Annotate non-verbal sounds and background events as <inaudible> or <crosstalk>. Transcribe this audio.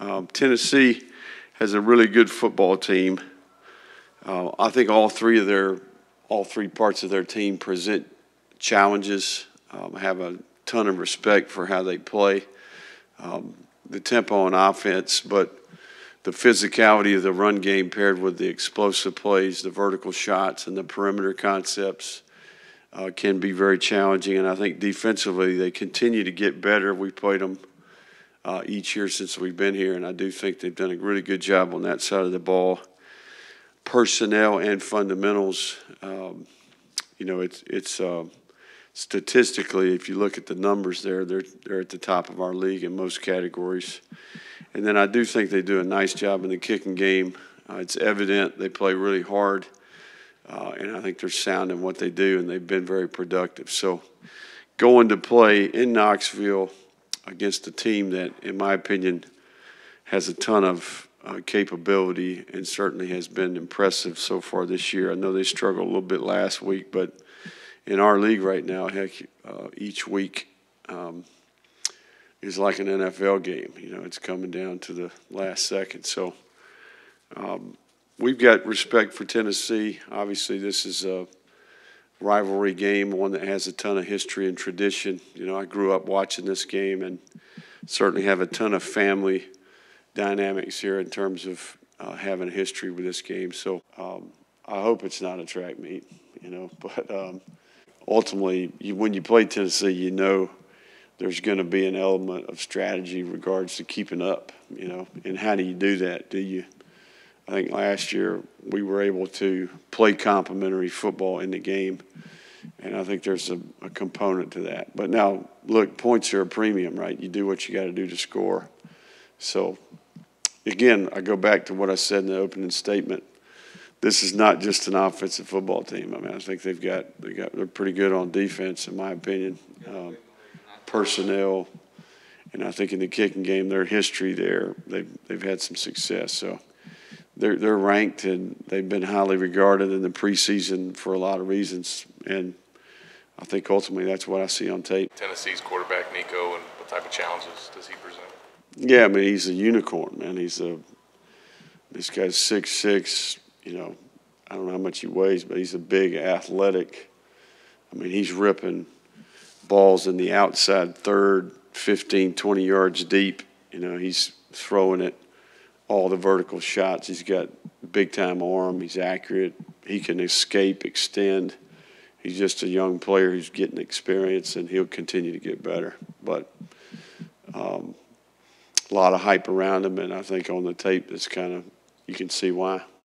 Um, Tennessee has a really good football team. Uh, I think all three of their, all three parts of their team present challenges. Um, have a ton of respect for how they play, um, the tempo on offense, but the physicality of the run game paired with the explosive plays, the vertical shots, and the perimeter concepts uh, can be very challenging. And I think defensively, they continue to get better. We played them uh, each year since we've been here, and I do think they've done a really good job on that side of the ball. Personnel and fundamentals, um, you know, it's it's uh, statistically, if you look at the numbers there, they're they're at the top of our league in most categories. And then I do think they do a nice job in the kicking game. Uh, it's evident they play really hard, uh, and I think they're sound in what they do, and they've been very productive. So, going to play in Knoxville against a team that, in my opinion, has a ton of uh, capability and certainly has been impressive so far this year. I know they struggled a little bit last week, but in our league right now, heck, uh, each week um, is like an NFL game. You know, it's coming down to the last second. So um, we've got respect for Tennessee. Obviously, this is a rivalry game, one that has a ton of history and tradition. You know, I grew up watching this game and certainly have a ton of family dynamics here in terms of uh, having a history with this game. So um, I hope it's not a track meet, you know, <laughs> but um, ultimately, you, when you play Tennessee, you know there's going to be an element of strategy regards to keeping up, you know, and how do you do that? Do you – I think last year we were able to play complementary football in the game, and I think there's a, a component to that. But now, look, points are a premium, right? You do what you got to do to score. So, again, I go back to what I said in the opening statement. This is not just an offensive football team. I mean, I think they've got they got they're pretty good on defense, in my opinion. Um, personnel, and I think in the kicking game, their history there, they've they've had some success. So they're they're ranked and they've been highly regarded in the preseason for a lot of reasons, and I think ultimately that's what I see on tape. Tennessee's quarterback Nico, and what type of challenges does he present? Yeah, I mean he's a unicorn, man. He's a this guy's six six. You know, I don't know how much he weighs, but he's a big athletic. I mean, he's ripping balls in the outside third, 15, 20 yards deep. You know, he's throwing it all the vertical shots. He's got big time arm. He's accurate. He can escape, extend. He's just a young player who's getting experience, and he'll continue to get better. But um, a lot of hype around him, and I think on the tape, it's kind of you can see why.